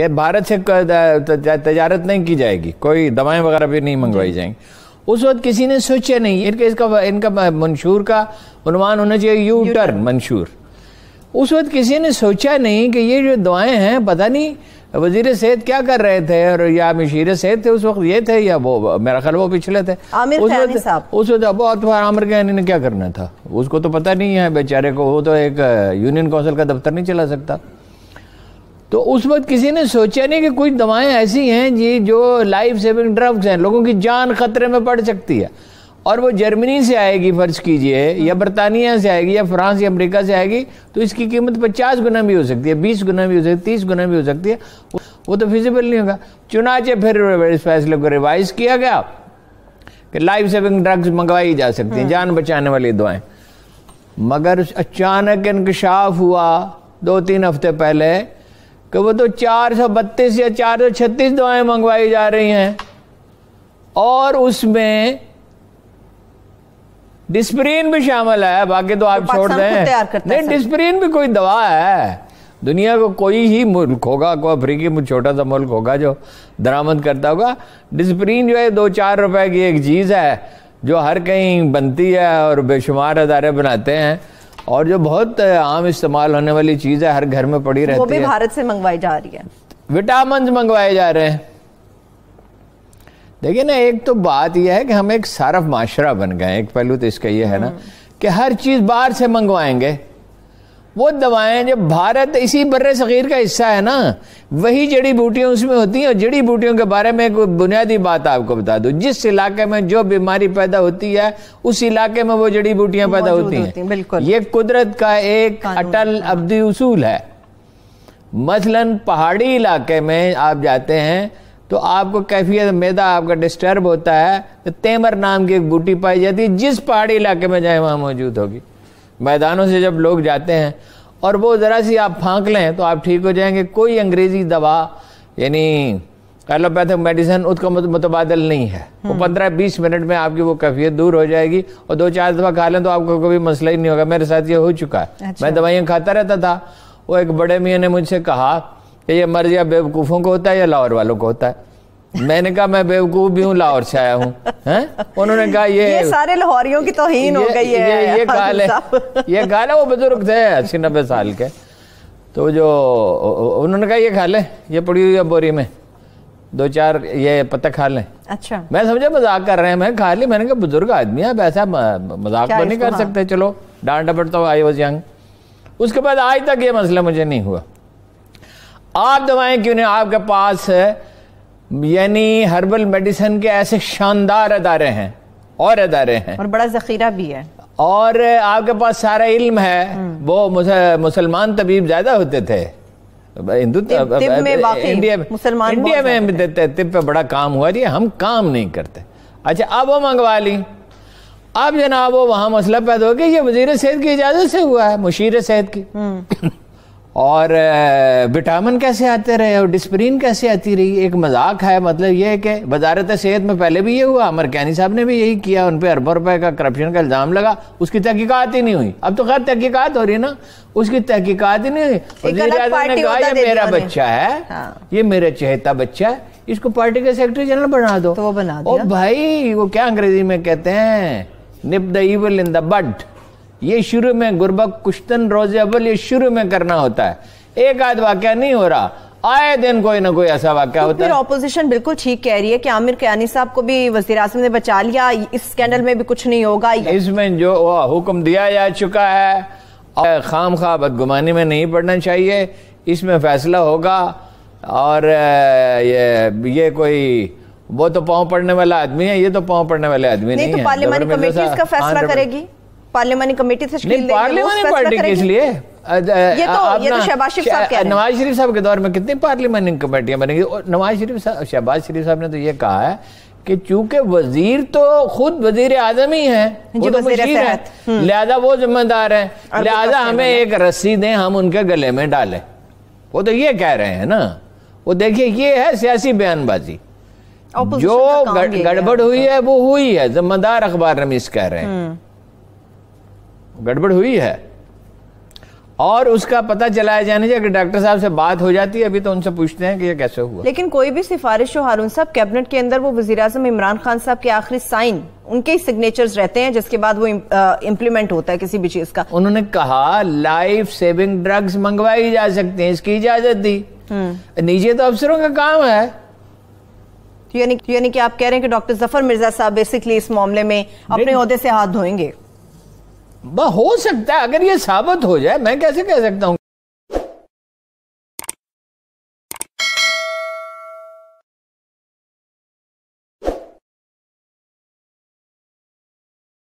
कि भारत से तजारत नहीं की जाएगी कोई दवाएँ वगैरह भी नहीं मंगवाई जाएँगी। उस वक्त किसी ने सोचा नहीं इनका इसका इनका मंशूर का उन्वान होना चाहिए यू टर्न मंशूर। उस वक्त किसी ने सोचा नहीं कि ये जो दवाएँ हैं पता नहीं वज़ीर सेहत क्या कर रहे थे और या मशीर सेहत थे उस वक्त ये थे या वो मेरा ख्याल वो पिछले थे। आमिर उस वक्त उस वक्त अब तो आमिर खयानी ने क्या करना था? उसको तो पता नहीं है बेचारे को वो तो एक यूनियन काउंसिल का दफ्तर नहीं चला सकता। तो उस वक्त किसी ने सोचा नहीं कि कुछ दवाएँ ऐसी हैं जी जो लाइफ सेविंग ड्रग्स हैं लोगों की जान खतरे में पड़ सकती है। और वो जर्मनी से आएगी फ़र्ज़ कीजिए या बरतानिया से आएगी या फ्रांस या अमेरिका से आएगी तो इसकी कीमत पचास गुना भी हो सकती है बीस गुना भी हो सकती है तीस गुना भी हो सकती है। वो- वो तो फिजिबल नहीं होगा। चुनाचे फिर इस फैसले को रिवाइज किया गया कि लाइफ सेविंग ड्रग्स मंगवाई जा सकती हैं जान बचाने वाली दवाएँ। मगर अचानक इंकशाफ हुआ दो तीन हफ़्ते पहले कि वो तो चार सौ बत्तीस या चार सौ छत्तीस दवाएँ मंगवाई जा रही हैं। और उसमें डिस्प्रीन भी शामिल है। बाकी तो आप तो छोड़ दें। नहीं। डिस्प्रीन भी कोई दवा है। दुनिया को कोई ही मुल्क होगा कोई अफ्रीकी मुल्क छोटा सा मुल्क होगा जो दरामद करता होगा। डिस्प्रीन जो है दो चार रुपए की एक चीज़ है जो हर कहीं बनती है और बेशुमार अदारे बनाते हैं। और जो बहुत आम इस्तेमाल होने वाली चीज़ है हर घर में पड़ी रहती है। वो भी भारत से मंगवाई जा रही है। विटामिन मंगवाए जा रहे हैं। देखिए ना एक तो बात यह है कि हम एक सारफ माशरा बन गए एक पहलू तो इसका यह है ना कि हर चीज़ बाहर से मंगवाएँगे। वो दवाएँ जब भारत इसी बर्रे सगीर का हिस्सा है ना वही जड़ी बूटियाँ उसमें होती हैं और जड़ी बूटियों के बारे में एक बुनियादी बात आपको बता दूँ जिस इलाके में जो बीमारी पैदा होती है उस इलाके में वो जड़ी बूटियाँ पैदा होती हैं, हैं बिल्कुल। ये कुदरत का एक अटल अब्दी उसूल है। मसलन पहाड़ी इलाके में आप जाते हैं तो आपको कैफियत मैदा आपका डिस्टर्ब होता है तो तेमर नाम की एक बूटी पाई जाती है जिस पहाड़ी इलाके में जाए वहाँ मौजूद होगी। मैदानों से जब लोग जाते हैं और वो ज़रा सी आप फांक लें तो आप ठीक हो जाएँगे। कोई अंग्रेज़ी दवा यानी एलोपैथिक मेडिसिन उसका मुत- मुतबादल नहीं है। वो पंद्रह बीस मिनट में आपकी वो कैफियत दूर हो जाएगी और दो चार दफ़ा खा लें तो आपको कोई मसला ही नहीं होगा। मेरे साथ ये हो चुका है। अच्छा। मैं दवाइयाँ खाता रहता था। वो एक बड़े मियाँ ने मुझसे कहा कि ये मर्ज या बेवकूफ़ों को होता है या लाहौर वालों को होता है। मैंने कहा मैं बेवकूफ़ भी हूँ लाहौर से आया हूँ। उन्होंने कहा ये ये सारे लाहौरियों की तोहीन हो गई है ये ये गाल है। ये गाल है वो बुज़ुर्ग थे अस्सी नब्बे साल के। तो जो उन्होंने कहा ये खा ले ये पड़ी हुई है बोरी में। दो चार ये पत्ते खा लें अच्छा। मैं समझा मज़ाक कर रहे हैं मैं खा ली मैंने कहा बुज़ुर्ग आदमी है ऐसा मज़ाक तो नहीं कर हाँ। सकते चलो डांट डपट तो आई वॉज़ यंग उसके बाद आज तक ये मसला मुझे नहीं हुआ। आप दवाएँ क्यों नहीं आपके पास यानी हर्बल मेडिसिन के ऐसे शानदार अदारे हैं और अदारे हैं। और बड़ा जखीरा भी है। और आपके पास सारा इल्म है वो मुसलमान तबीब ज़्यादा होते थे। हिंदू वाकई इंडिया में मुसलमान इंडिया में देते तिब पे बड़ा काम हुआ जी हम काम नहीं करते। अच्छा अब वो मंगवा ली। अब जनाब वो वहाँ मसला पैदा हो गया ये वज़ीर सेहत की इजाज़त से हुआ है मुशीर सेहत की और विटामिन कैसे आते रहे और डिस्प्रीन कैसे आती रही? एक मज़ाक है मतलब ये है कि वजारत सेहत में पहले भी ये हुआ अमर कैनी साहब ने भी यही किया उन पर अरबों रुपए का करप्शन का इल्ज़ाम लगा उसकी तहकीकत ही नहीं हुई। अब तो खैर तहकीकात हो रही है ना उसकी तहकीकात ही नहीं हुई। ने कहा ये मेरा बच्चा है हाँ। ये मेरा चहेता बच्चा है इसको पार्टी का सेक्रेटरी जनरल बना दो। तो वो बना दिया। भाई वो क्या अंग्रेज़ी में कहते हैं? Nip the evil in the bud ये शुरू में गुरबक कुश्तन रोज़े अव्वल ये शुरू में करना होता है। एक आध वाक्य नहीं हो रहा। आए दिन कोई ना कोई ऐसा वाक्य तो होता है। ऑपोजिशन बिल्कुल ठीक कह रही है कि आमिर कयानी साहब को भी वज़ीर आज़म ने बचा लिया। इस स्कैंडल में भी कुछ नहीं होगा। इसमें जो हुक्म दिया जा चुका है और खाम खा बदगुमानी में नहीं पड़ना चाहिए। इसमें फैसला होगा और ये ये कोई वो तो पाँव पड़ने वाला आदमी है ये तो पाँव पड़ने वाले आदमी नहीं, नहीं तो है। पार्लियामानी कमेटी इसका फैसला करेगी। पार्लियामानी कमेटी वो पार्लियामानी पार्टी किस करेगी। लिए? अ, अ, ये तो- ये तो शहबाज शरीफ साहब। नवाज़ शरीफ साहब के दौर में कितनी पार्लियामानी कमेटियाँ बनेंगी और नवाज़ शरीफ साहब शहबाज शरीफ साहब ने तो ये कहा है कि चूँकि वज़ीर तो खुद वज़ीर आज़म ही है वो तो मुशीर है। हम्म। लिहाजा वो जिम्मेदार है। लिहाजा हमें एक रस्सी दें हम उनके गले में डालें। वो तो ये कह रहे हैं ना। वो देखिए ये है सियासी बयानबाजी। जो का। गड़बड़ हुई है वो हुई है। जिम्मेदार अखबार रमीज कह रहे हैं। हम्म। गड़बड़ हुई है। और उसका पता चलाया जाने चाहिए अगर डॉक्टर साहब से बात हो जाती है अभी तो उनसे पूछते हैं कि ये कैसे हुआ। लेकिन कोई भी सिफारिश हो हारून साहब कैबिनेट के अंदर वो वजी अजम इमरान खान साहब के आखिरी साइन उनके ही सिग्नेचर्स रहते हैं जिसके बाद वो इम्प्लीमेंट होता है किसी भी चीज़ का। उन्होंने कहा लाइफ सेविंग ड्रग्स मंगवाई जा सकते हैं इसकी इजाज़त दी। हम्म। नीचे तो अफसरों का काम है। तो यानी तो यानी कि आप कह रहे हैं कि डॉक्टर ज़फ़र मिर्ज़ा साहब बेसिकली इस मामले में अपने अहदे से हाथ धोएँगे। हो सकता है अगर ये साबित हो जाए मैं कैसे कह सकता हूँ